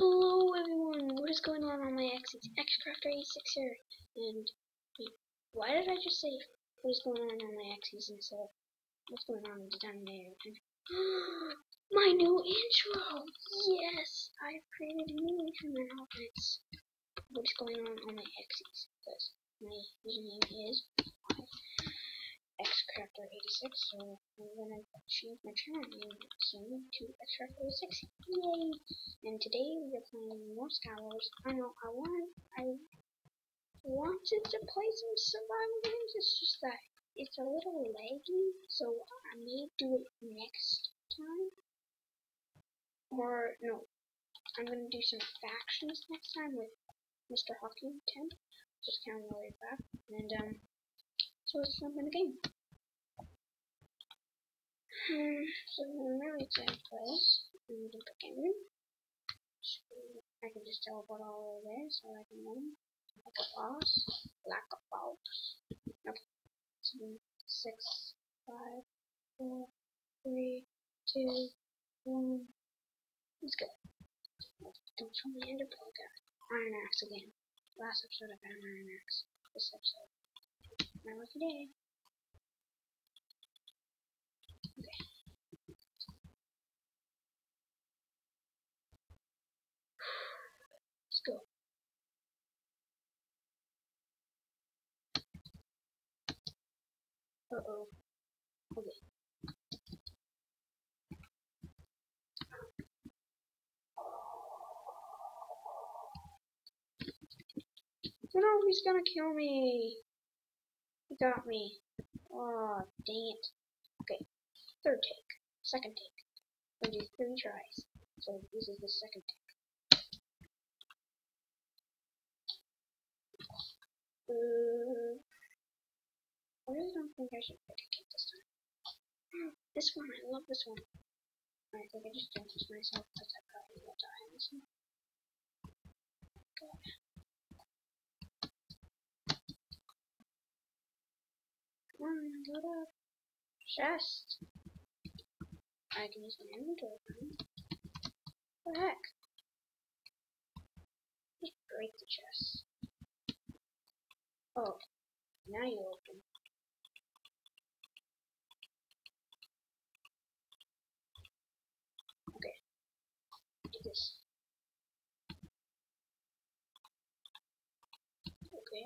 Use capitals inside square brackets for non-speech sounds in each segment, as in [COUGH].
Hello everyone, what is going on on my X? It's XCrafter86 here, and wait, why did I just say what is going on on my X's instead of what's going on in the Dominator? [GASPS] my new intro! Yes! I've created a new intro now, it's what is going on on my X's, because my username is XCrafter86, so I'm gonna change my channel name soon to XCrafter86. Yay! And today we are playing more Skywars. I know I want I wanted to play some survival games, it's just that it's a little laggy, so I may do it next time. Or no, I'm gonna do some factions next time with Mr. Hockey 10. Just kind of way back. And um so let's jump in the game. Hmm, so excited to play this. I'm going to begin. I can just teleport all over there so I can run like a boss. Like a boss. Okay. Six, five, four, three, two, one. Let's go. Don't show me pearl guy. Iron axe again. Last episode of iron axe. This episode. Day. Okay. Let's go. Uh oh. Okay. No, he's gonna kill me. He got me. Oh, dang it. Okay, third take. Second take. We'll do three tries. So this is the second take. Uh, I really don't think I should pick a this time. This one, I love this one. I think I just jinxed myself because I probably will die in this one. Come on, load up. Chest. I can use my inventory. What the heck? Just break the chest. Oh, now you open. Okay. Do this.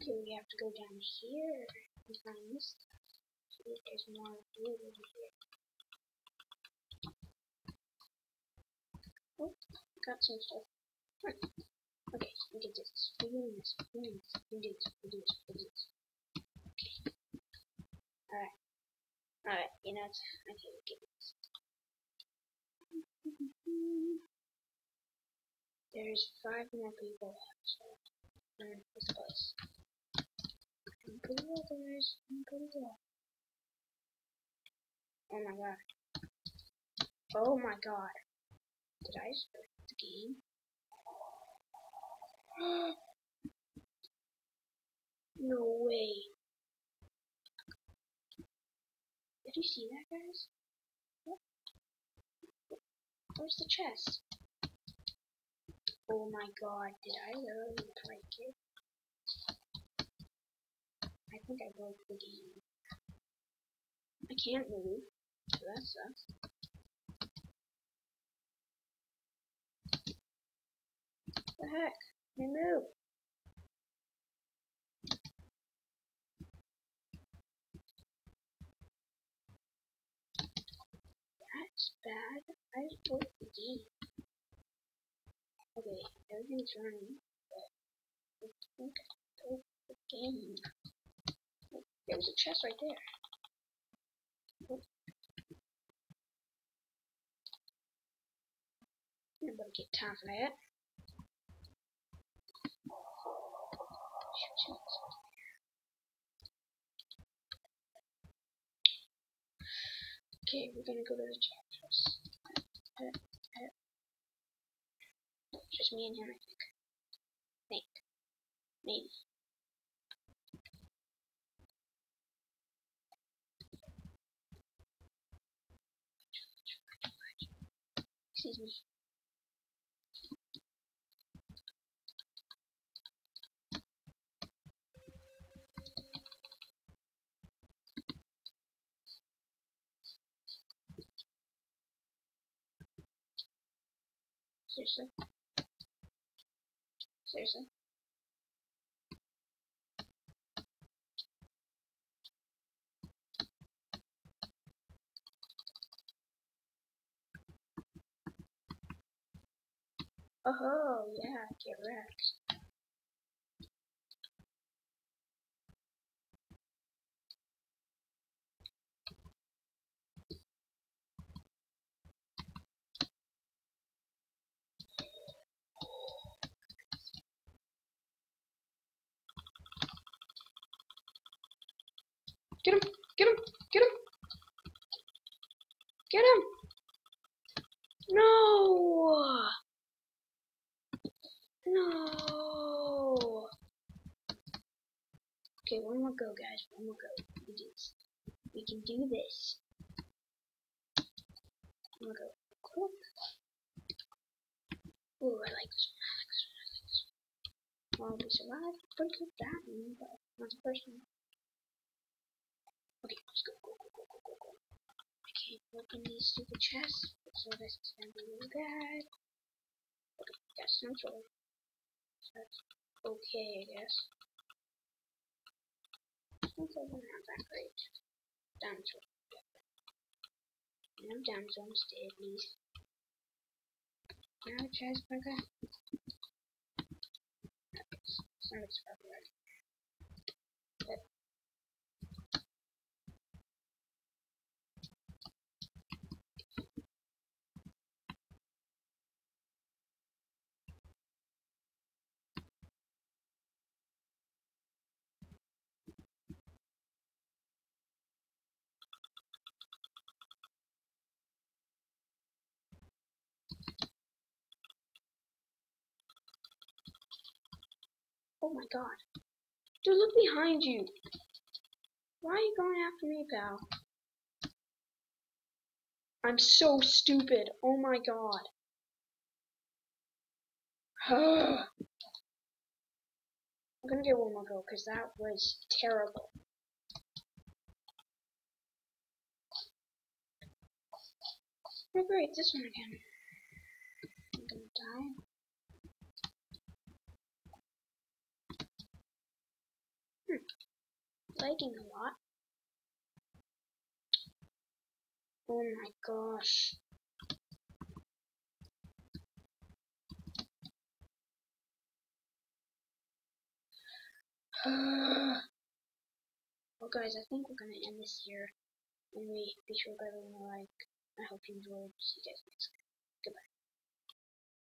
Okay, we have to go down here and find this stuff. See if there's more food over here. Oh, got some stuff. Huh. Okay, we this. Doing this. Doing this. We do this. We this. We this. Alright. Alright, you know, okay, we this. There's five more people left, so this place. Oh my god. Oh my god. Did I break the game? [GASPS] no way. Did you see that, guys? Where's the chest? Oh my god, did I literally break it? I think I broke the game. I can't move, so that sucks. What the heck? I move. That's bad. I just broke the game. Okay, everything's running, but I think I broke the game. There was a chest right there. Nobody get time for that. Okay, we're gonna go to the chest. Just me and him, I think. Think. Maybe. Excuse me. Seriously? Seriously? Oh, yeah, get wrecked. Get him! Get him! Get him! Get him! No! No! Okay, one more go, guys. One more go. We can do this. We can do this. One more go. Cool. Ooh, I like this one. I like this one. I like this one. Well, we survived. Pretty good that one, but not the first one. Okay, let's go, go, go, go, go, go, go. I can't open these stupid chests, so this is gonna be really bad. Okay, some sword. That's okay, I guess. Some sword not that great. Sword. No zone, stay at least. Now. Okay, somebody's probably ready. Oh my god. Dude, look behind you. Why are you going after me, pal? I'm so stupid. Oh my god. [SIGHS] I'm gonna get one more go because that was terrible. Oh great, this one again. I'm gonna die. Lagging a lot. Oh my gosh. [SIGHS] well guys, I think we're gonna end this here. And we be sure to leave a like. I hope you enjoyed. See you guys next time. Goodbye.